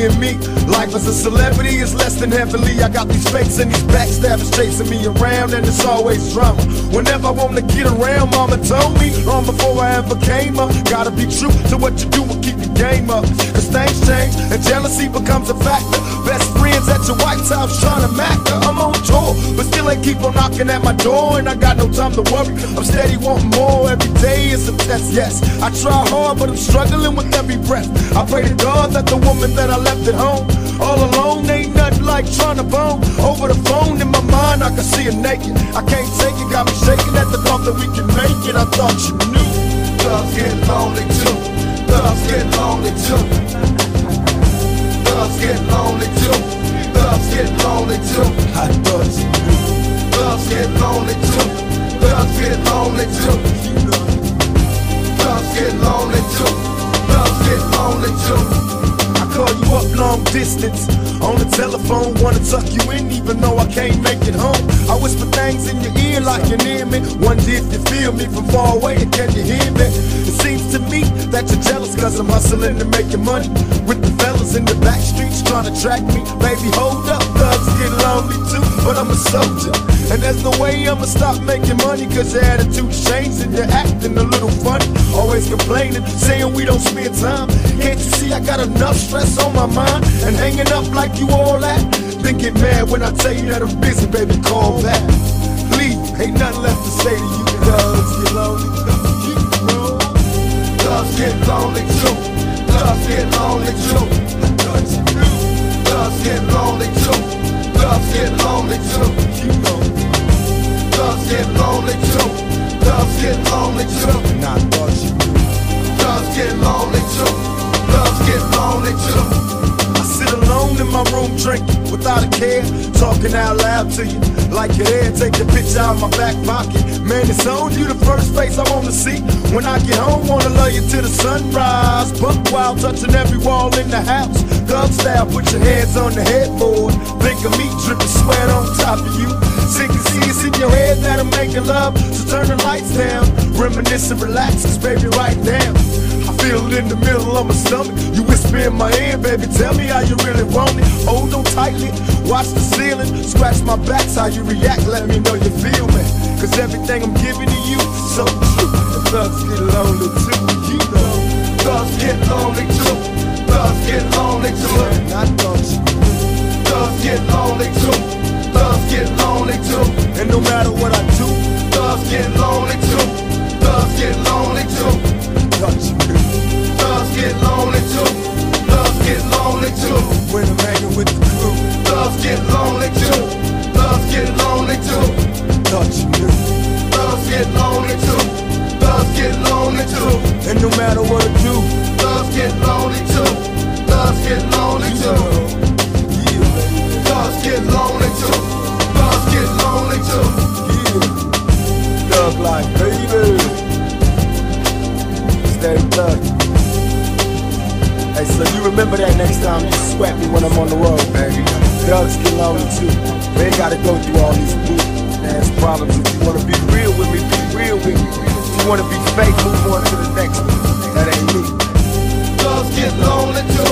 Life as a celebrity is less than heavenly. I got these fakes and these backstabbers chasing me around, and it's always drama. Whenever I wanna get around, mama told me long before I ever came up. Gotta be true to what you do and keep your game up. Cause things change and jealousy becomes a factor. Best at your wife's House trying to mac her. I'm on tour, but still ain't keep on knocking at my door, and I got no time to worry. I'm steady wanting more. Every day is a test, yes. I try hard, but I'm struggling with every breath. I pray to God that the woman that I left at home all alone ain't nothing like trying to bone. Over the phone in my mind, I can see her naked. I can't take it, got me shaking at the thought that we can make it. I thought you knew. Thugs get lonely too. Thugs get lonely too. Thugs get lonely too. Thugs get lonely too. I call you up long distance on the telephone, wanna tuck you in even though I can't make it home. I whisper things in your ear like you near me. Wonder if you feel me from far away and can you hear me? It seems to me that you're jealous cause I'm hustling and making money with the fellas in the back streets trying to track me. Baby, hold up, thugs get lonely too, but I'm a soldier. And there's no way I'ma stop making money cause your attitude's changed and you're acting a little funny. Always complaining, saying we don't spend time. Can't you see I got enough stress on my mind and hanging up like you all that? Then get mad when I tell you that I'm busy, baby, call back. Leave, ain't nothing left to say to you. Thugs get lonely. Thugs get lonely too. Get lonely too. Thugs get lonely too. And I thought you get lonely too. Thugs get lonely too. I sit alone in my room drinking without a care, talking out loud to you. Like you're there, take the picture out of my back pocket. Man, it's on you the first face I wanna see. When I get home, wanna love you till the sunrise. Buck wild, touching every wall in the house. Thug style, put your hands on the headboard. Think of me dripping sweat on top of you. Sick and see it's in your head that I'm making love. So turn the lights down. Reminisce and relax, 'cause baby, right now. I feel it in the middle of my stomach. You whisper in my ear, baby, tell me how you really want it. Hold on tightly, watch the ceiling, scratch my back's how you react, let me know you feel me. Cause everything I'm giving to you so true. And thugs get lonely too, you no matter what I do, Thugs get lonely too. Thugs get lonely too. you knew. Thugs get lonely too. Thugs get lonely too. When I'm hanging with the crew, Thugs get lonely too. Thugs get lonely too. you knew. Thugs get lonely too. Thugs get lonely too. And no matter what I do, Thugs get lonely too. Life, baby. Stay thug. Hey, so you remember that next time you sweat me when I'm on the road, baby. Thugs get lonely too. We ain't gotta go through all these ass problems. If you wanna be real with me, be real with me. If you wanna be fake, move on to the next one. That ain't me. Thugs get lonely too.